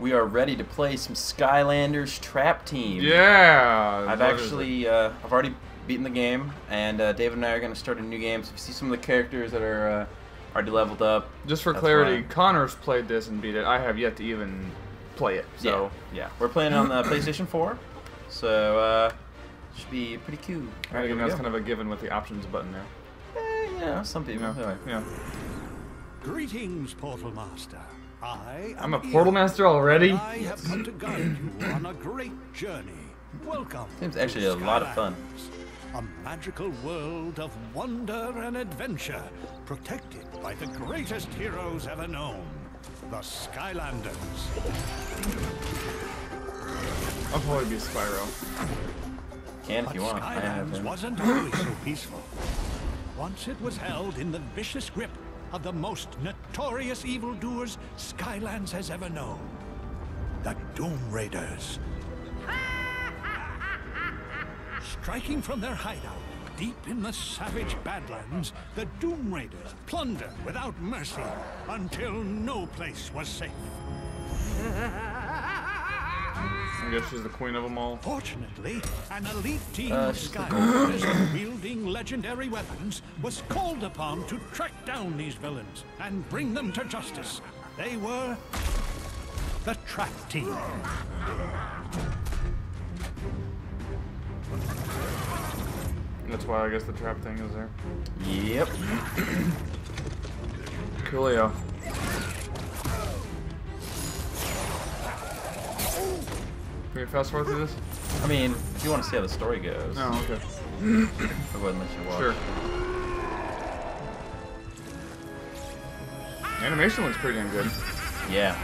we are ready to play some Skylanders Trap Team. Yeah. I've what is it? actually, uh, I've already beaten the game, and uh, David and I are going to start a new game. So if you see some of the characters that are uh, already leveled up, Just for clarity, why. Connor's played this and beat it. I have yet to even play it. So yeah, yeah, we're playing on the PlayStation 4, so uh, should be pretty cool. I think that's go. kind of a given with the options button there. Eh, you know, some people. Yeah. Alright. Yeah. Greetings, Portal Master. I am I'm a Ian, portal master already. I have come to guide you on a great journey. Welcome. Seems actually a lot of fun. A magical world of wonder and adventure, protected by the greatest heroes ever known, the Skylanders. I'll probably be Spyro. Can if But you want. I have Skylands him. wasn't always so peaceful. Once it was held in the vicious grip of the most notorious evildoers Skylands has ever known. The Doom Raiders. Striking from their hideout deep in the savage Badlands, the Doom Raiders plundered without mercy until no place was safe. I guess she's the queen of them all. Fortunately, an elite team Uh, of she's the Skylanders wielding legendary weapons was called upon to track down these villains and bring them to justice. They were the Trap Team. That's why I guess the trap thing is there. Yep. Coolio. Can we fast forward through this? I mean, if you want to see how the story goes, Oh, okay. I wouldn't let you watch. Sure. Animation looks pretty damn good. Yeah.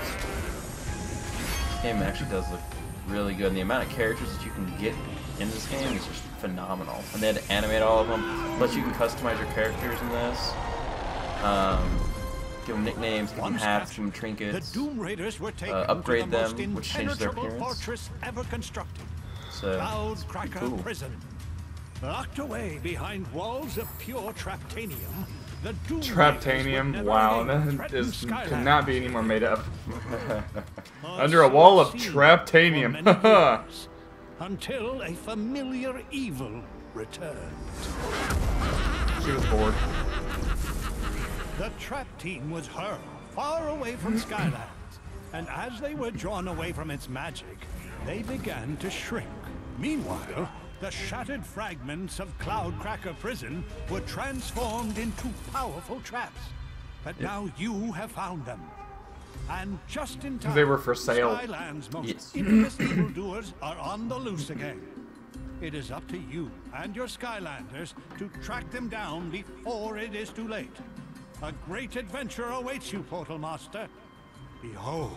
This game actually does look really good, and the amount of characters that you can get in this game is just phenomenal. And they had to animate all of them. Plus, you can customize your characters in this. Um, give them nicknames, give them Once hats, give them trinkets. The Doom Raiders were taken upgrade the most them, which changes their impenetrable appearance. fortress ever constructed. So, Cloud Cracker cool. Prison. Locked away behind walls of pure Traptanium, the Doom Traptanium. Wow, again that threaten cannot be any more made up. Uh, Under a wall of Traptanium. for years, Until a familiar evil returned. She was bored. The trap team was hurled far away from Skylands, and as they were drawn away from its magic, they began to shrink. Meanwhile, the shattered fragments of Cloudcracker Prison were transformed into powerful traps. But now you have found them. And just in time, They were for sale. Skyland's most Yes. infamous evildoers are on the loose again. It is up to you and your Skylanders to track them down before it is too late. A great adventure awaits you, Portal Master. Behold.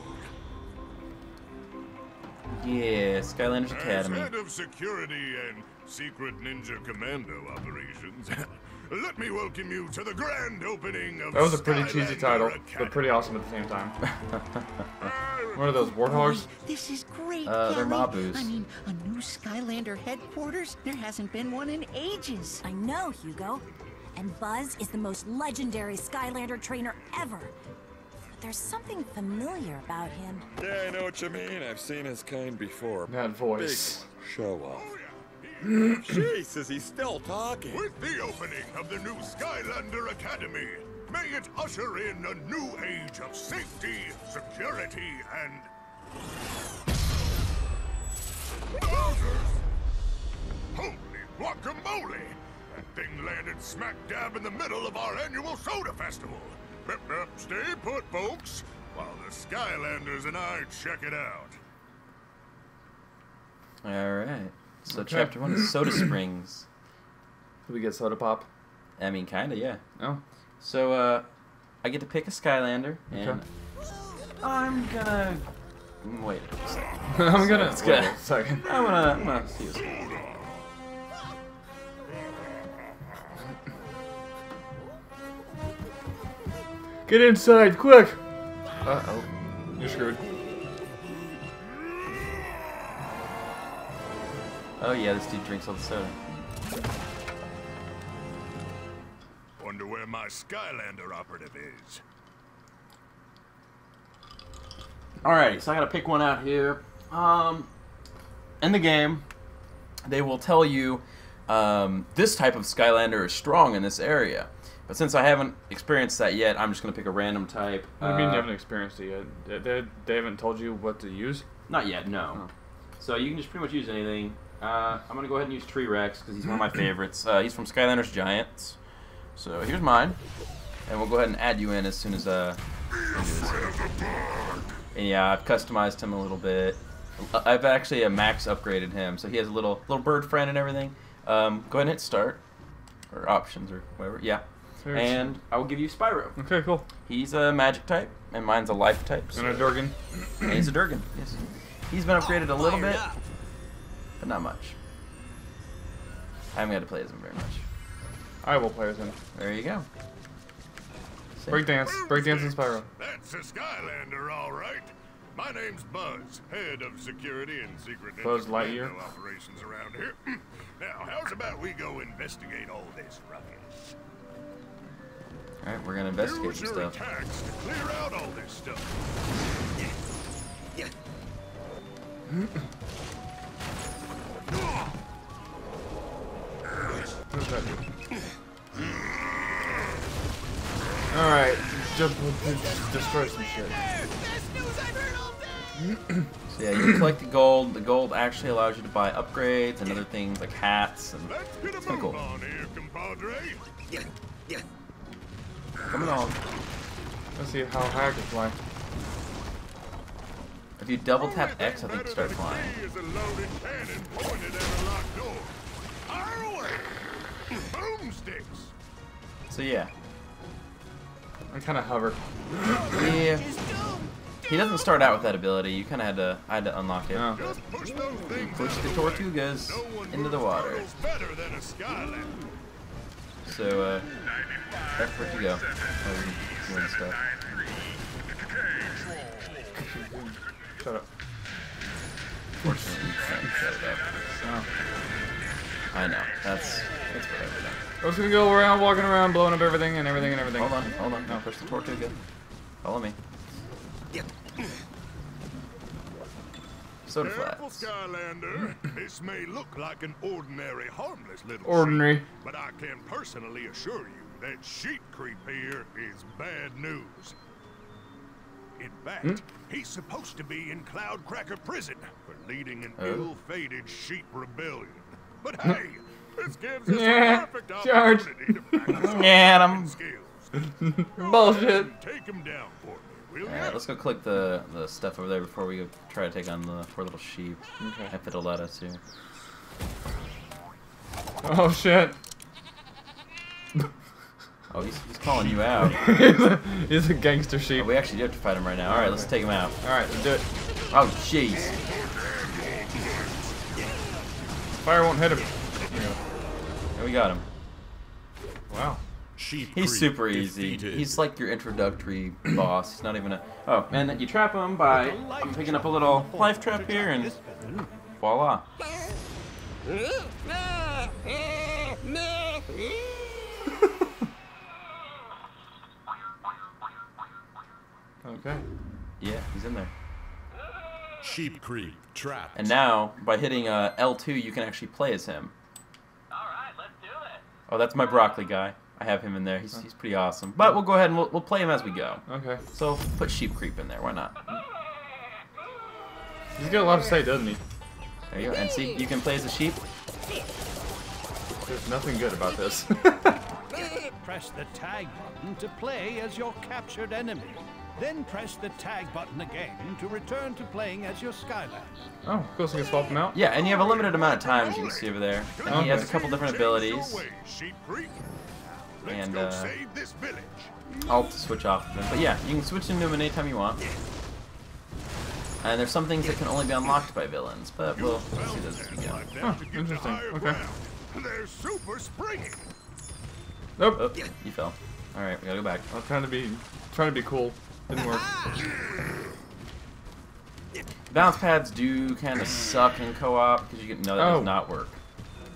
Yeah, Skylanders As Academy. head of security and secret ninja commando operations, let me welcome you to the grand opening of That was a pretty cheesy title, Academy. but pretty awesome at the same time. What are those, warthogs? This is great, Uh, they're Mabus. I mean, a new Skylander headquarters? There hasn't been one in ages. I know, Hugo. And Buzz is the most legendary Skylander trainer ever. But there's something familiar about him. Yeah, I know what you mean. I've seen his kind before. That voice. Big voice. show off. Oh, Jeez, is he still talking? With the opening of the new Skylander Academy, may it usher in a new age of safety, security, and. Wowzers! Holy guacamole! That thing landed smack dab in the middle of our annual soda festival. Yep, yep, stay put, folks, while the Skylanders and I check it out. Alright. So, Okay. chapter one is Soda Springs. Did we get soda pop? I mean, kinda, yeah. No. So, uh, I get to pick a Skylander, and Okay. I'm gonna. Wait a second. I'm gonna. Let's wait go. a second. I'm gonna, I'm gonna see what's Get inside, quick! Uh oh. You're screwed. Oh yeah, this dude drinks all the soda. Wonder where my Skylander operative is. Alrighty, so I gotta pick one out here. Um, in the game, they will tell you um, this type of Skylander is strong in this area. But since I haven't experienced that yet, I'm just gonna pick a random type. What do you mean Uh, you haven't experienced it yet? They, they, they haven't told you what to use? Not yet, no. So you can just pretty much use anything. Uh, I'm gonna go ahead and use Tree Rex because he's one of my favorites. Uh, he's from Skylanders Giants. So here's mine, and we'll go ahead and add you in as soon as uh. we do this. And yeah, I've customized him a little bit. Uh, I've actually uh, max upgraded him, so he has a little little bird friend and everything. Um, go ahead and hit start, or options or whatever. Yeah. There's- And I will give you Spyro. Okay, cool. He's a magic type, and mine's a life type. So And a Durgan. and he's a Durgan. Yes. He's been upgraded a little bit, but not much. I haven't got to play as him very much. I will play as him. There you go. See? Breakdance. Breakdance and Spyro. That's a Skylander, all right. My name's Buzz, head of security and secret Buzz Ninja Lightyear? Operations around here. now, how's about we go investigate all this ruckus? All right, we're gonna investigate Use some stuff. to clear out all this stuff. What does? Alright. Just, just destroy some shit. So yeah, you collect the gold. The gold actually allows you to buy upgrades and other things like hats and Let's get a kinda move cool. On here, coming on. Let's see how high I can fly. If you double tap X, I think you start flying. is a loaded cannon pointed at a locked door. Fire away! Boomsticks! So yeah, I kind of hover. yeah. He doesn't start out with that ability. You kind of had to, I had to unlock it. Oh. Just push those Push the. Tortugas No into the water. hurdles better than a Skylander. So uh, where to go. Oh, doing stuff. Shut up. Fortunately, you shut it up. Oh. I know. That's that's whatever. Then. I was gonna go around, walking around, blowing up everything and everything and everything. Hold on, hold on. No, push the Tortuga. Follow me. Soda Careful, flats. Skylander. this may look like an ordinary, harmless little Ordinary. sheep, but I can personally assure you that sheep creep here is bad news. In fact, Hmm? he's supposed to be in Cloudcracker prison for leading an Oh. ill-fated sheep rebellion. But hey, this gives us Yeah, a perfect George. opportunity to practice our Get 'em. fighting skills. Bullshit. Take him down for me, will Alright, let's go click the, the stuff over there before we try to take on the poor little sheep. Okay. If it'll let us here. Oh shit. Oh, he's, he's calling you out. he's, a, he's a gangster Oh, sheep. we actually do have to fight him right now. Alright, let's take him out. Alright, let's do it. Oh, jeez. Fire won't hit him. Yeah, we got him. Wow. Sheep He's creep super easy. defeated. He's like your introductory boss. He's not even a. Oh, and you trap him by. I'm picking up a little life trap here, and voila. Okay. Yeah, he's in there. Sheep creep trapped. And now, by hitting uh, L2, you can actually play as him. Alright, let's do it. Oh, that's my broccoli guy. I have him in there. He's, he's pretty awesome. But we'll go ahead and we'll, we'll play him as we go. Okay. So put Sheep Creep in there. Why not? He's got a lot to say, doesn't he? There you go. And see, you can play as a sheep. There's nothing good about this. Press the tag button to play as your captured enemy. Then press the tag button again to return to playing as your Skylander. oh, cool. So you can swap them out. Yeah, and you have a limited amount of time, as you can see over there. And he has a couple different Change your abilities. And, uh, save this village. I'll switch off of them. But yeah, you can switch into them anytime you want. And there's some things that can only be unlocked by villains, but we'll we'll see those as we go. Huh, to get to interesting. Okay. They're super springy. Nope. Oh, you fell. Alright, we gotta go back. I'm trying to be, trying to be cool. Didn't work. Bounce pads do kind of suck in co-op because you get no, that Oh. does not work.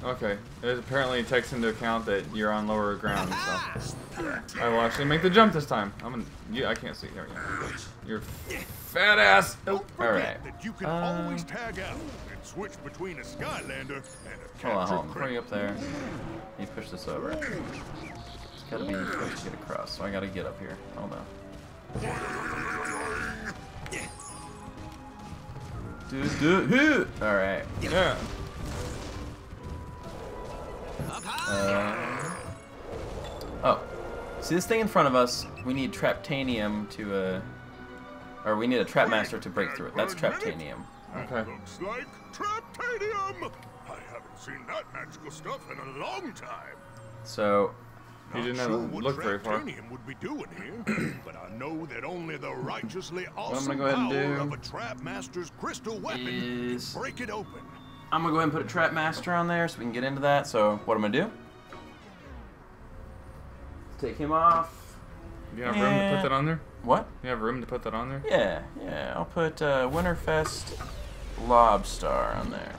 Okay. It apparently takes into account that you're on lower ground, so I will actually make the jump this time. I'm gonna. Yeah, I can't see. There we go. You're fat ass. Oh, All right. that you can Uh, always tag out and switch between a Skylander and a Hold on, hold on. Before you criminal. up there, you push this over. It's gotta be quick to get across, so I gotta get up here. Hold on. Do do do. All right. yeah. Uh, oh, see this thing in front of us? We need Traptanium to uh, or we need a Trap Master to break through it. That's Traptanium. Okay. Looks like Traptanium! I haven't seen that magical stuff in a long time. So You didn't have sure to what look very far. Traptanium would be doing here, but I know that only the righteously awesome go ahead and power do of a Trap Master's crystal weapon is- can break it open. I'm gonna go ahead and put a Trap Master on there so we can get into that. So what I'm gonna do? Take him off. You have room to put that on there? What? You have room to put that on there? Yeah, yeah. I'll put uh, Winterfest Lob-Star on there.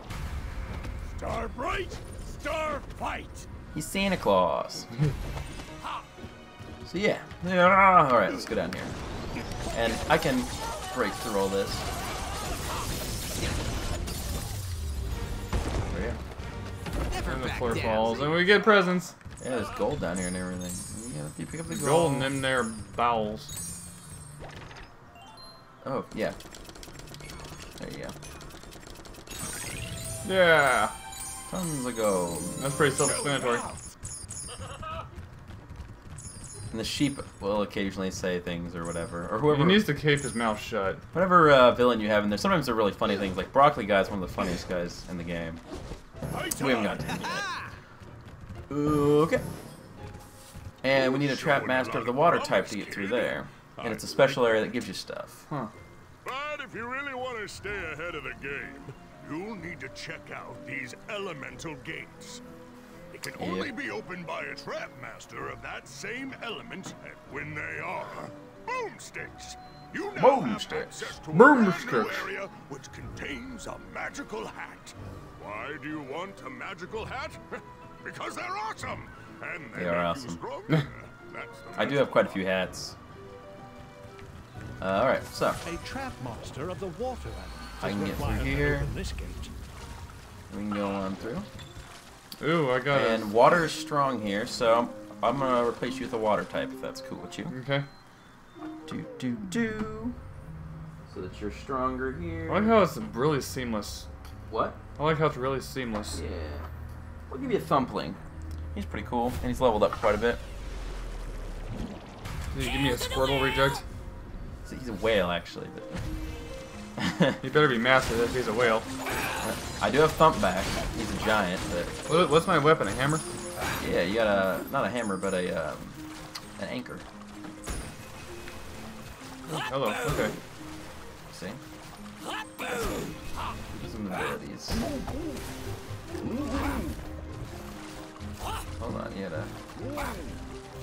Star bright, star fight. He's Santa Claus. so yeah. yeah. All right, let's go down here, and I can break through all this. And the floor falls, and we get presents. Yeah, there's gold down here and everything. Yeah, you pick up the gold. Gold in them there bowels. Oh yeah. There you go. Yeah. Tons of gold. That's pretty self-explanatory. And the sheep will occasionally say things or whatever, or whoever. He needs to keep his mouth shut. Whatever uh, villain you have in there, sometimes they're really funny things. Like Broccoli Guy's one of the funniest guys in the game. We haven't got to him yet. Okay. And we need a trap master of the water type to get through there. And it's a special area that gives you stuff. Huh. But if you really want to stay ahead of the game, you'll need to check out these elemental gates. They can only be opened by a trap master of that same element, and when they are, boomsticks. You now have Boomsticks. access to a Boomsticks. brand new area which contains a magical hat. Why do you want a magical hat? because they're awesome, and they, They are make you awesome. stronger. That's the I do have quite a few hats. Uh, Alright, so. A trap monster of the water I can get through here. this gate. We can go on through. Ooh, I got it. And water is strong here, so I'm gonna replace you with a water type if that's cool with you. Okay. Do do do. So that you're stronger here. I like how it's really seamless. What? I like how it's really seamless. Yeah. We'll give you a Thumpling. He's pretty cool, and he's leveled up quite a bit. Did you give me a Squirtle reject? He's a whale, actually. But He better be massive if he's a whale. I do have Thumpback. He's a giant, but What- What's my weapon? A hammer? yeah, you got a not a hammer, but a um, an anchor. Hello. Okay. See? Abilities. Hold on, you gotta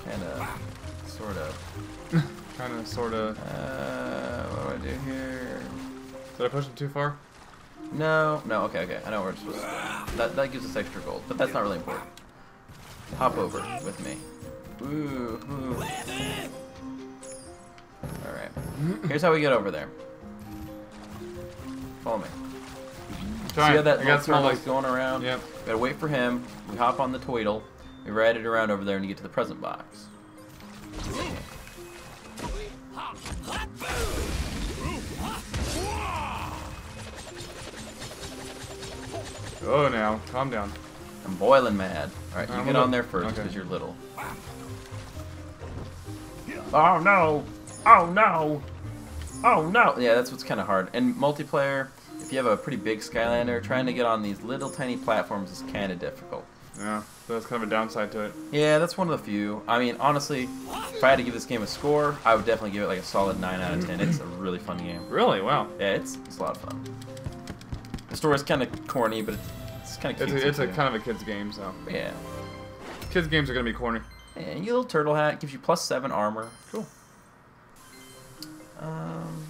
kind of, sort of. Kind of, sort of. Uh, what do I do here? Did I push him too far? No, no, okay, okay. I know where it's supposed to. That, that gives us extra gold, but that's not really important. Hop over with me. Ooh, ooh. Alright. Here's how we get over there. Follow me. See how that I little got small legs. going around? Yep. Gotta wait for him. We hop on the Toidle. We ride it around over there and you get to the present box. Oh, now. Calm down. I'm boiling mad. Alright, you I'm get a on there first okay. because you're little. Oh no! Oh no! Oh no! Yeah, that's what's kind of hard. And multiplayer, if you have a pretty big Skylander, trying to get on these little tiny platforms is kind of difficult. Yeah. So that's kind of a downside to it. Yeah, that's one of the few. I mean, honestly, if I had to give this game a score, I would definitely give it like a solid 9 out of 10. It's a really fun game. Really? Wow. Yeah, it's, it's a lot of fun. The story's kind of corny, but it's, it's kind of It's a, it's a kind of a kid's game, so. Yeah. Kids' games are going to be corny. And your little turtle hat gives you plus 7 armor. Cool. Um,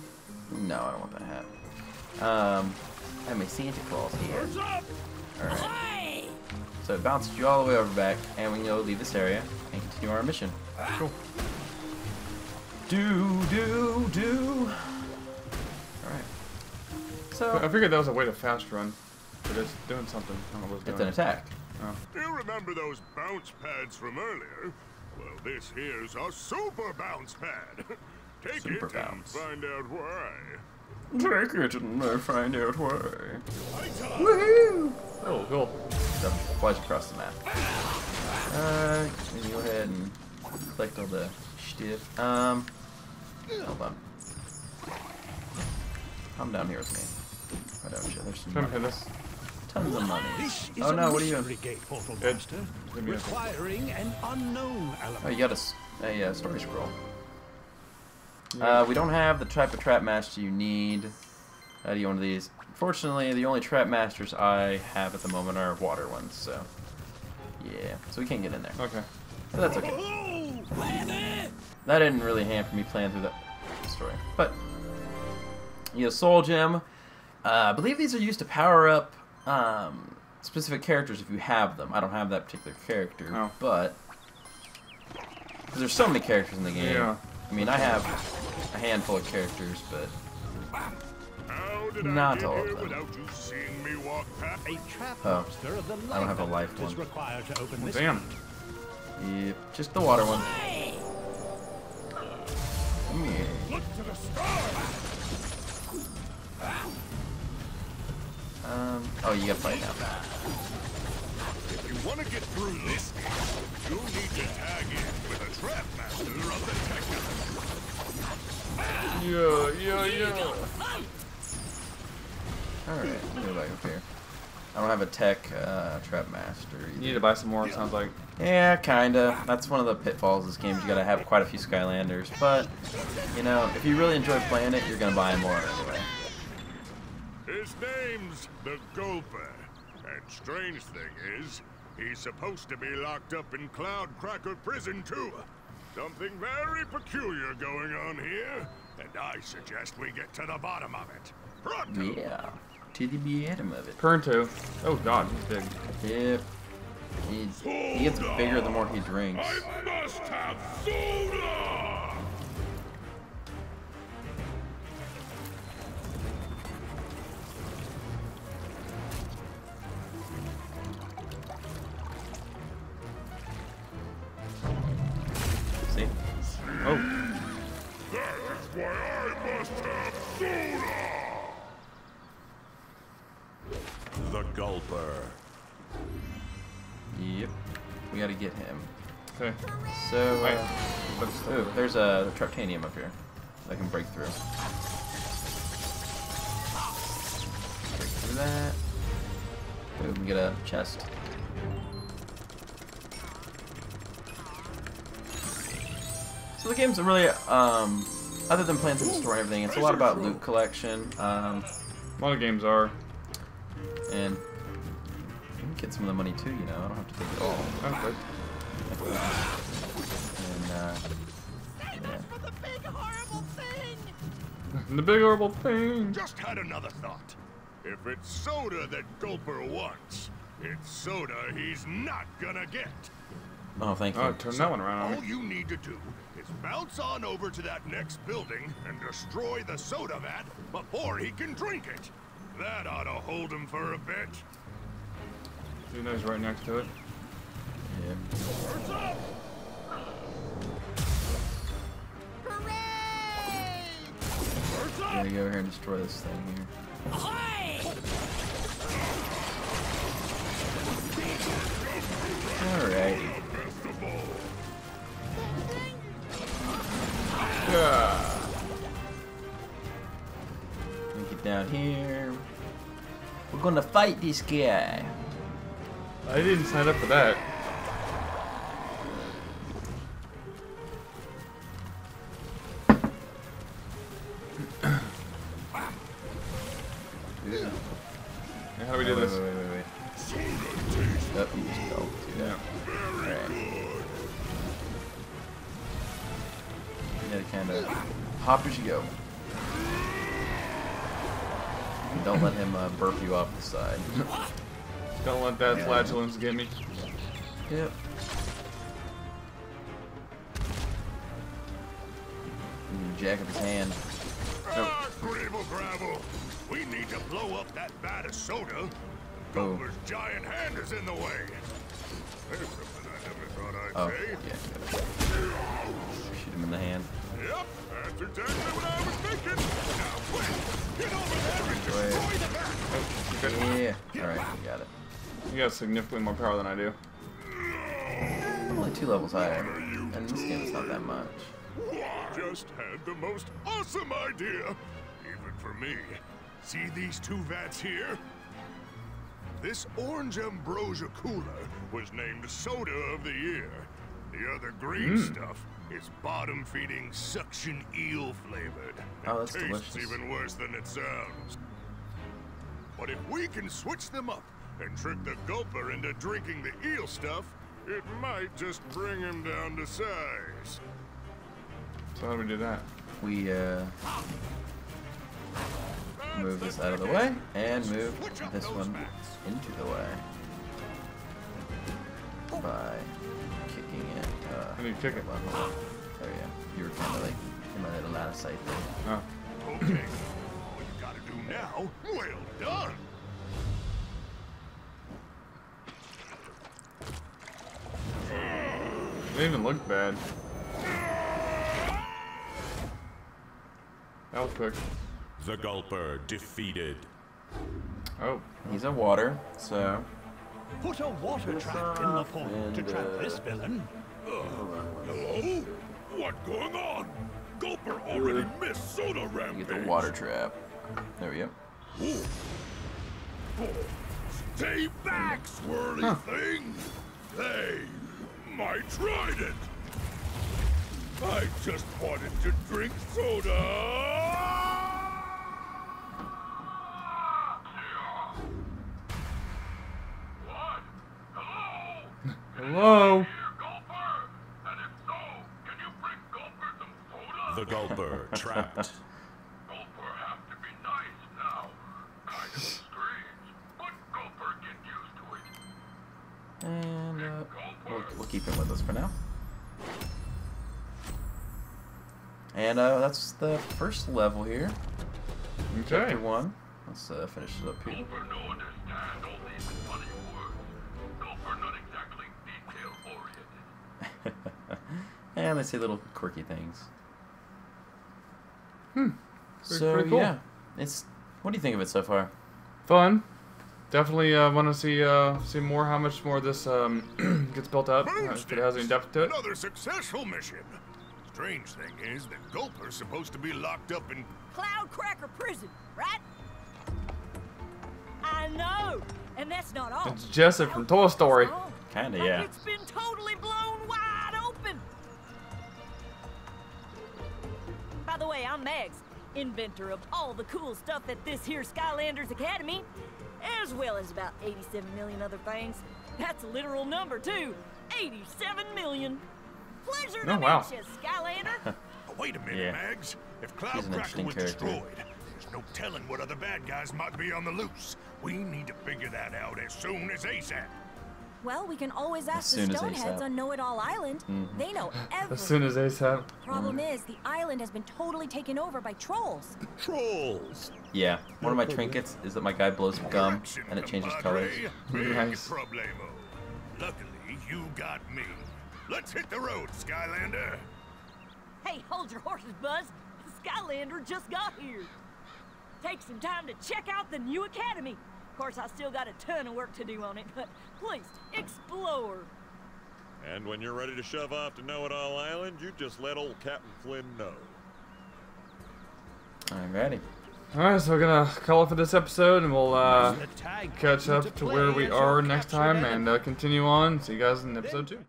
no, I don't want that hat. Um, I have my Santa Claus here. Alright. So it bounces you all the way over back, and we can go leave this area and continue our mission. Cool. Do, do, do. Alright. So. I figured that was a way to fast run. But it's doing something. I don't know what's it's doing. an attack. Oh. You remember those bounce pads from earlier? Well, this here's a super bounce pad. Take Super it bounce. and find out why. Take it and uh, find out why. Woohoo! Oh, cool. So, flies across the map. Uh, and you go ahead and collect all the stuff. Um, hold on. Come down here with me. Why don't you? There's some Trying to money. this. tons of money. This Oh no, what are you mystery doing? gate portal Good. master, Give me a second. requiring an unknown element. Oh, you got a, uh, story scroll. Uh, we don't have the type of trap master you need. How do you one of these? Fortunately, the only trap masters I have at the moment are water ones, so yeah, so we can't get in there. Okay. But that's okay. That didn't really hamper me playing through the story. But, you know, Soul Gem. Uh, I believe these are used to power up um, specific characters if you have them. I don't have that particular character, Oh. but. Because there's so many characters in the game. Yeah. I mean, I have a handful of characters, but. How did Not I all of them. you me walk past? A trap Oh. master of the I don't have a life life element is one. required to open this Damn. Yep, just the water one. Come here. Look to the stars! Um, oh, you gotta fight now. If you want to get through this, you'll need to tag in with a trap master of the tech element. Yeah, yeah, yeah. Alright, let me go back up here. I don't have a tech uh, trap master either. You need to buy some more, it sounds like. Yeah, kinda. That's one of the pitfalls of this game. is You gotta have quite a few Skylanders. But, you know, if you really enjoy playing it, you're gonna buy more anyway. His name's the Gulper. And strange thing is, he's supposed to be locked up in Cloud Cracker Prison too. Something very peculiar going on here, and I suggest we get to the bottom of it. Pronto! Yeah. To the bottom of it. Pernto. Oh god, he's big. Yep. He's, he gets bigger the more he drinks. I must have soda! Get him. okay. So, Wait. uh, ooh, there's a Traptanium up here that can break through. Break through that. Boom, get a chest. So the game's really, um, other than playing through the story and everything, it's a lot about loot collection, um, A lot of games are. and you can get some of the money too, you know, I don't have to take it all. Okay. And, uh, yeah. the big horrible thing. Just had another thought. If it's soda that Gulper wants, it's soda he's not gonna get. Oh, thank you. Oh, turn that one around on All you need to do is bounce on over to that next building and destroy the soda vat before he can drink it. That ought to hold him for a bit. You know right next to it. Yeah. We're gonna go over here and destroy this thing here. Alright. Yeah. Me get down here. We're gonna fight this guy. I didn't sign up for that. Yeah. How do we do wait, this? Wait, wait, wait, wait. Oh, you just go. Do that. Alright. You gotta kind of hop as you go. And don't let him uh, burp you off the side. Don't let that flatulence get me. Yep. Jack up his hand. Ah, Gravel Gravel! We need to blow up that vat of soda. Oh. Giant hand is in the way. There's something I never thought I'd Oh, say. yeah. Shoot him in the hand. Yep, that's exactly what I was thinking. Now quick, get over there and Go ahead. destroy the vat. Oh. Yeah. Alright, we got it. You got significantly more power than I do. Only two levels higher. And this game is not that much. Just had the most awesome idea, even for me. See these two vats here? This orange ambrosia cooler was named Soda of the Year. The other green hmm. stuff is bottom-feeding suction eel flavored. Oh, and that's tastes delicious. even worse than it sounds. But if we can switch them up and trick the gulper into drinking the eel stuff, it might just bring him down to size. So how do we do that? We, uh, move this out of the way and move this one into the way by kicking it. Uh, How do you kick it? hold on, hold on. There you go. You were kind of like in my little line of sight there. Oh. Okay, all you gotta do now, well done. They even look bad. That was quick. The Gulper defeated. Oh. He's a water, so Put a water trap in the off pond to trap uh, this villain. Hello? What going on? Gulper already missed Soda you Rampage. get the water trap. There we go. Stay back, swirly thing! Hey, my trident! I just wanted to drink soda! What? Hello? Hello. Gulper? And if so, can you bring Gulper some soda? The Gulper trapped. Gulper have to be nice now. Kind of strange, but Gulper get used to it. And uh, we'll, we'll keep him with us for now. And uh, that's the first level here. Okay. Chapter one. Let's uh, finish it up here. Gulper no understand all these funny words. Gulper not exactly detail oriented. and they say little quirky things. Hmm. So pretty cool. yeah, it's. What do you think of it so far? Fun. Definitely uh, want to see uh, see more. How much more this um, gets built up? uh, If it has any depth to it. Another successful mission. Strange thing is that Gulper's supposed to be locked up in Cloudcracker Prison, right? I know, and that's not all. It's Jessup from Toy Story. Kinda, like yeah. It's been totally blown wide open. By the way, I'm Mags, inventor of all the cool stuff at this here Skylanders Academy, as well as about 87 million other things. That's a literal number, too. 87 million. Pleasure oh, to Oh, wow. meet you, Skylander. Wait a minute, Yeah. Mags. If He's Cloudcracker was character. destroyed, there's no telling what other bad guys might be on the loose. We need to figure that out as soon as ASAP. Well, we can always ask the Stoneheads on Know-It-All Island. Mhm. They know everything. As soon as ASAP. Problem is, the island has been totally taken over by trolls. Trolls. Yeah, one of my trinkets is that my guy blows gum and it changes compadre. colors. Big Nice. problemo. Luckily, you got me. Let's hit the road, Skylander. Hey, hold your horses, Buzz. Skylander just got here. Take some time to check out the new academy. Of course, I still got a ton of work to do on it, but please, explore. And when you're ready to shove off to Know It All Island, you just let old Captain Flynn know. I'm ready. Alright, so we're gonna call it for this episode, and we'll uh, catch up to where we are next time and uh, continue on. See you guys in episode two.